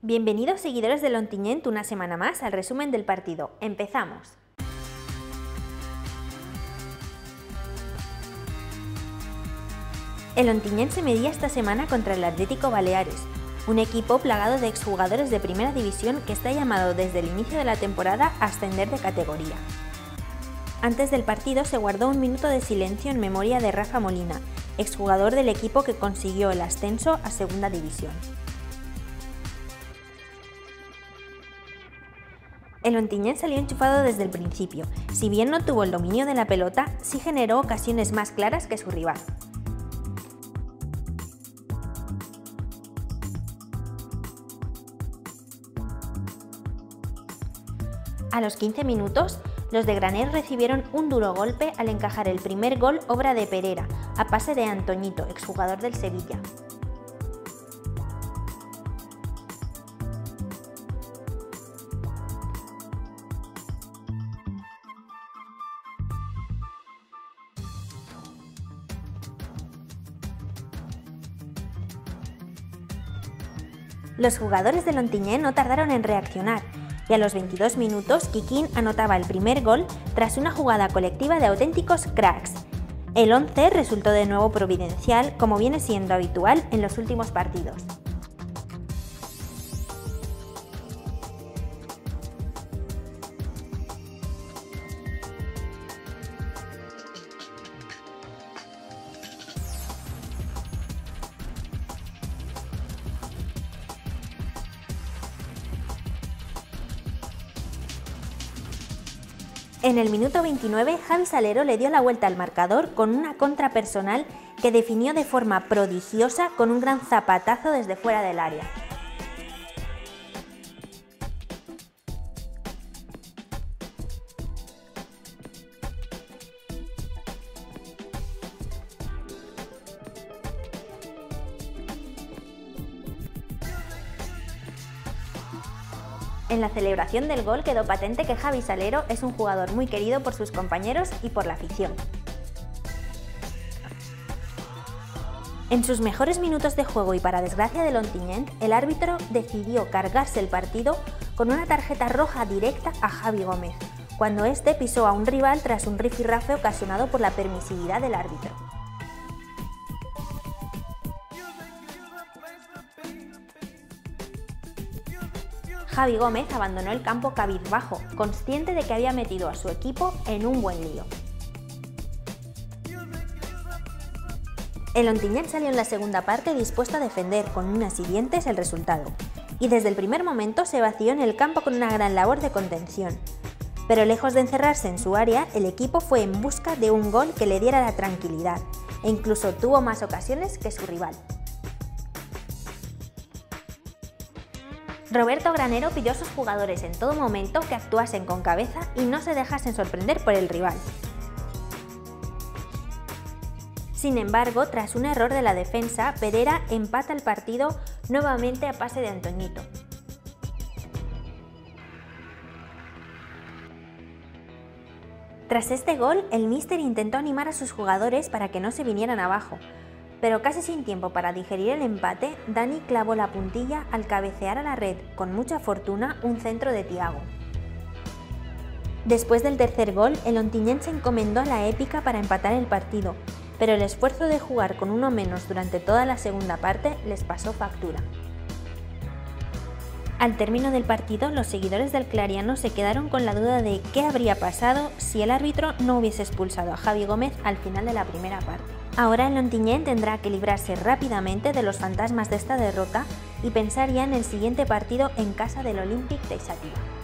Bienvenidos seguidores del Ontinyent una semana más al resumen del partido. Empezamos. El Ontinyent se medía esta semana contra el Atlético Baleares, un equipo plagado de exjugadores de primera división que está llamado desde el inicio de la temporada a ascender de categoría. Antes del partido se guardó un minuto de silencio en memoria de Rafa Molina, exjugador del equipo que consiguió el ascenso a Segunda División. El Ontinyent salió enchufado desde el principio. Si bien no tuvo el dominio de la pelota, sí generó ocasiones más claras que su rival. A los 15 minutos, los de Granero recibieron un duro golpe al encajar el primer gol obra de Pereira, a pase de Antoñito, exjugador del Sevilla. Los jugadores de Lontiñé no tardaron en reaccionar y a los 22 minutos Kikín anotaba el primer gol tras una jugada colectiva de auténticos cracks. El 11 resultó de nuevo providencial como viene siendo habitual en los últimos partidos. En el minuto 29, Javi Salero le dio la vuelta al marcador con una contra personal que definió de forma prodigiosa con un gran zapatazo desde fuera del área. En la celebración del gol quedó patente que Javi Salero es un jugador muy querido por sus compañeros y por la afición. En sus mejores minutos de juego y para desgracia de Lontiñent, el árbitro decidió cargarse el partido con una tarjeta roja directa a Javi Gómez, cuando este pisó a un rival tras un rifirrafe ocasionado por la permisividad del árbitro. Javi Gómez abandonó el campo cabizbajo, consciente de que había metido a su equipo en un buen lío. El Ontinyent salió en la segunda parte dispuesto a defender con unas siguientes el resultado, y desde el primer momento se vació en el campo con una gran labor de contención. Pero lejos de encerrarse en su área, el equipo fue en busca de un gol que le diera la tranquilidad, e incluso tuvo más ocasiones que su rival. Roberto Granero pidió a sus jugadores en todo momento que actuasen con cabeza y no se dejasen sorprender por el rival. Sin embargo, tras un error de la defensa, Pereira empata el partido nuevamente a pase de Antoñito. Tras este gol, el míster intentó animar a sus jugadores para que no se vinieran abajo, pero casi sin tiempo para digerir el empate, Dani clavó la puntilla al cabecear a la red, con mucha fortuna, un centro de Tiago. Después del tercer gol, el Ontinyent se encomendó a la épica para empatar el partido, pero el esfuerzo de jugar con uno menos durante toda la segunda parte les pasó factura. Al término del partido, los seguidores del Clariano se quedaron con la duda de qué habría pasado si el árbitro no hubiese expulsado a Javi Gómez al final de la primera parte. Ahora el Lontiñén tendrá que librarse rápidamente de los fantasmas de esta derrota y pensar ya en el siguiente partido en casa del Olympique de Sativa.